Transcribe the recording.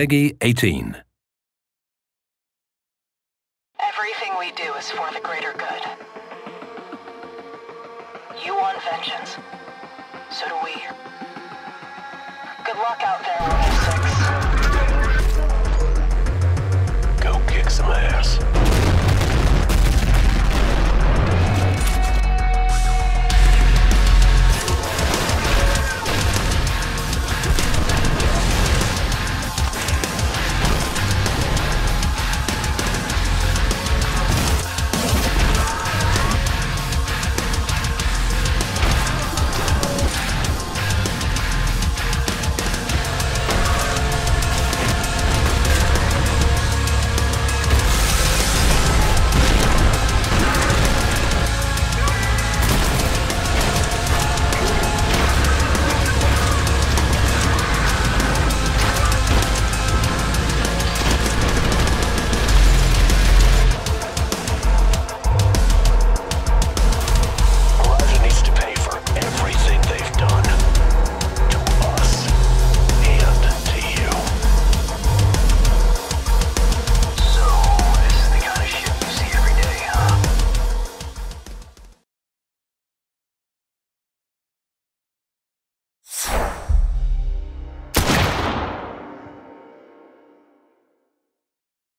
Peggy 18. Everything we do is for the greater good. You want vengeance. So do we. Good luck out there, Six. Go kick some ass.